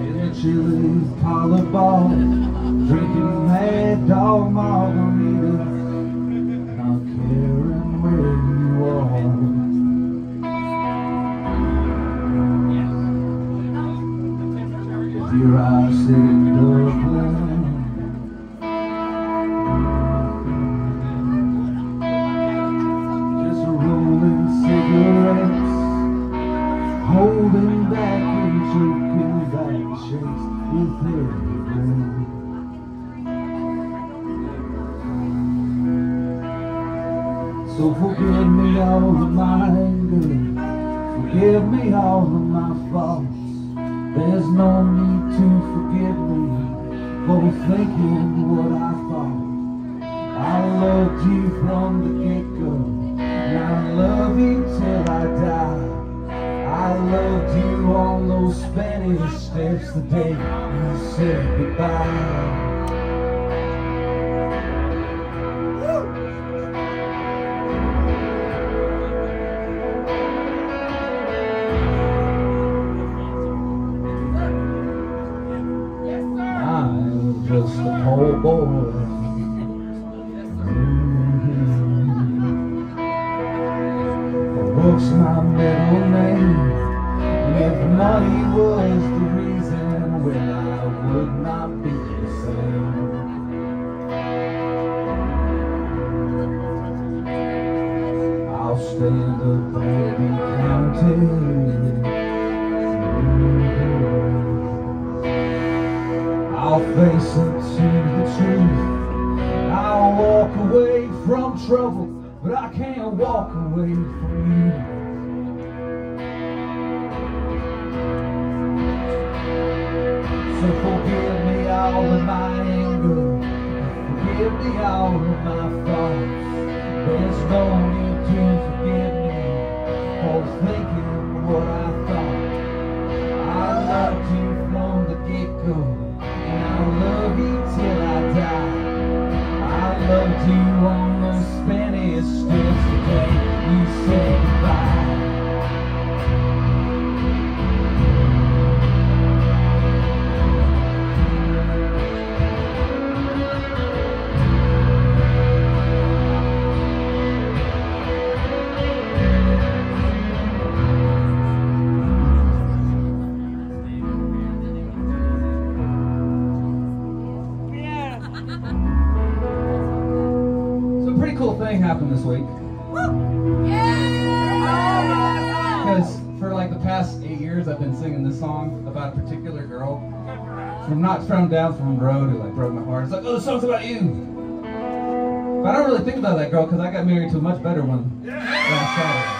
In a chilly collar ball, drinking mad dog margarita, not caring where you are. Here I sit Dublin. Holding back and joking back with every breath. So forgive me all of my anger, forgive me all of my faults. There's no need to forgive me for thinking what I thought. I loved you from the get-go, and I love you till I die. I loved you on those Spanish steps the day you said goodbye. Just a poor boy. What's my middle name? If money was the reason, well, I would not be the same. I'll stand up and be counted. I'll face into the truth. I'll walk away from trouble, but I can't walk away from you. So forgive me all of my anger, forgive me all of my faults. There's no need to forgive me for thinking what I thought. I loved you from the get-go, and I'll love you till I die. I loved you on those Spanish steps the day you said goodbye. Pretty cool thing happened this week. Because for like the past eight years, I've been singing this song about a particular girl. From not from down from the road who like broke my heart. It's like, oh, the song's about you. But I don't really think about that girl because I got married to a much better one last Saturday.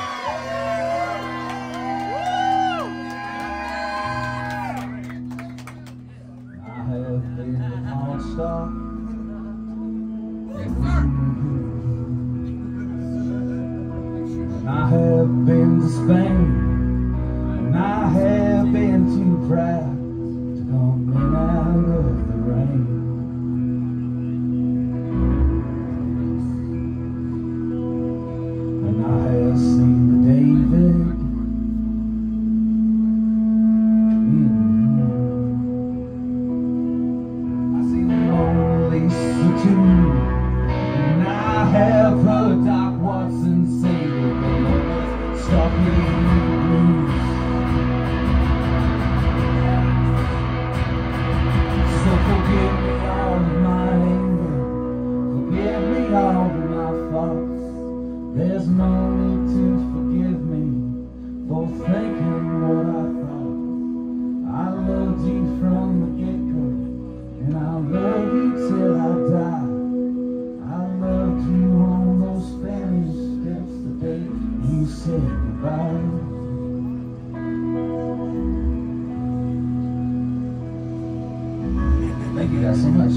Spain, and I have been too proud to come in out of the rain. And I have seen David. Mhm. I seen the Mona. And I have heard lovers stop much.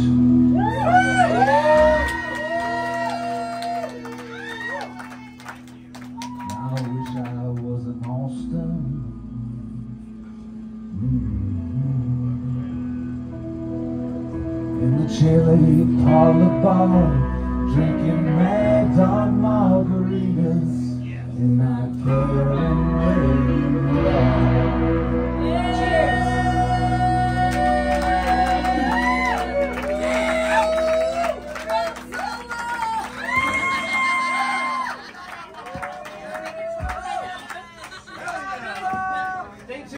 I wish I was in. Mm-hmm. In the chili parlor bar, drinking mad dog margaritas, and not caring where you are.